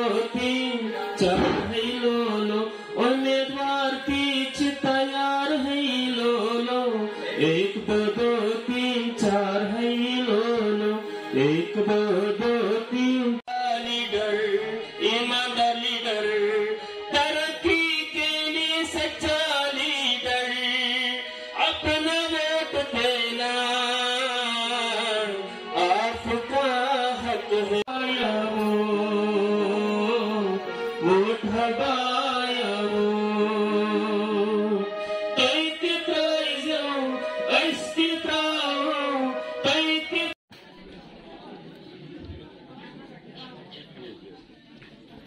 लो उम्मीदवार तीच तैयार है लोलो, एक दो दो तीन चार है लोलो, एक दो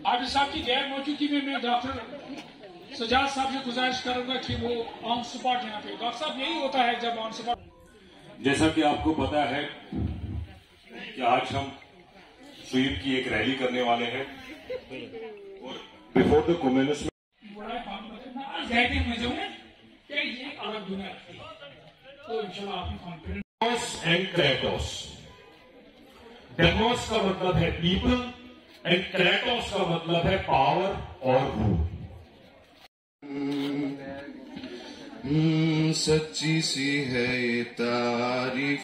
आबिद साहब की गैर मौजूदगी में मैं डॉक्टर सजाद साहब से गुजारिश करूँगा कि वो ऑन स्पॉट यहाँ पे डॉक्टर साहब यही होता है जब ऑन स्पॉट जैसा कि आपको पता है कि आज हम स्वीप की एक रैली करने वाले हैं। और before the communist and Kratos demos का मतलब है पीपल एंड क्रेटोस का मतलब है पावर और रूल हम्म, सच्ची सी है ये तारीफ़।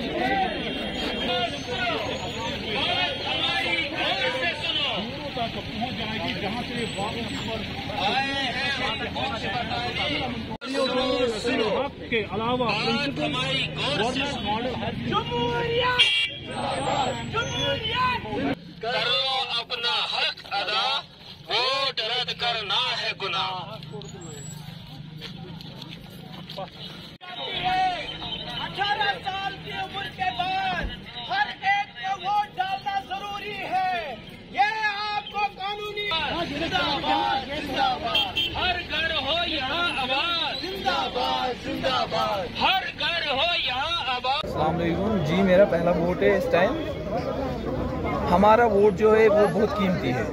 के अलावा हमारी गौर से पर हक के अलावा करो अपना हक अदा वोट रद्द करना है गुनाह अठारह साल की उम्र के बाद हर एक को वोट डालना ज़रूरी है ये आपको कानूनी जिंदाबाद जिंदाबाद हर घर हो यहाँ आवाज़ जिंदाबाद जिंदाबाद हर घर हो यहाँ जी मेरा पहला वोट है इस टाइम हमारा वोट जो है वो बहुत कीमती है।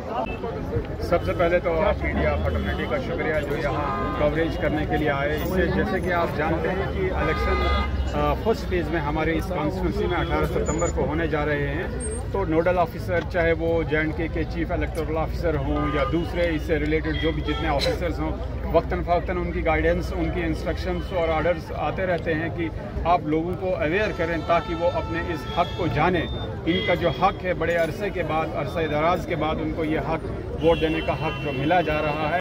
सबसे पहले तो आप मीडिया फटर्निटी का शुक्रिया जो यहाँ कवरेज करने के लिए आए। इससे जैसे कि आप जानते हैं कि इलेक्शन फ़र्स्ट स्टेज में हमारे इस कॉन्स्टिट्यूंसी में 18 सितंबर को होने जा रहे हैं। तो नोडल ऑफिसर चाहे वो जे के के चीफ इलेक्टोरल ऑफिसर हों या दूसरे इससे रिलेटेड जो भी जितने ऑफिसर्स हों, वक्ता फ़वक्ता उनकी गाइडेंस उनकी इंस्ट्रक्शंस और आर्डर्स आते रहते हैं कि आप लोगों को अवेयर करें ताकि वो अपने इस हक को जानें। इनका जो हक है, बड़े अरसे के बाद, अरसे दराज के बाद उनको ये हक, वोट देने का हक जो मिला जा रहा है।